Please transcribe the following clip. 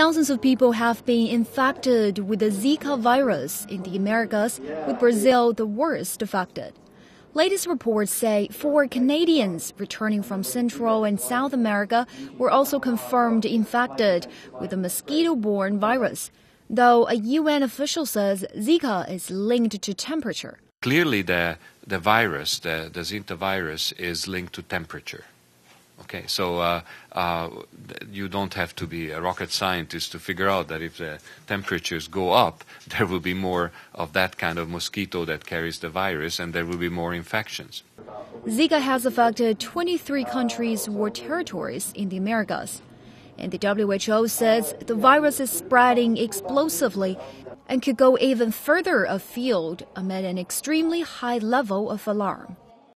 Thousands of people have been infected with the Zika virus in the Americas, with Brazil the worst affected. Latest reports say four Canadians returning from Central and South America were also confirmed infected with the mosquito borne virus, though a UN official says Zika is linked to temperature. Clearly, the, the virus, the, the Zika virus, is linked to temperature. Okay, so uh, uh, you don't have to be a rocket scientist to figure out that if the temperatures go up, there will be more of that kind of mosquito that carries the virus and there will be more infections. Zika has affected 23 countries or territories in the Americas. And the WHO says the virus is spreading explosively and could go even further afield amid an extremely high level of alarm.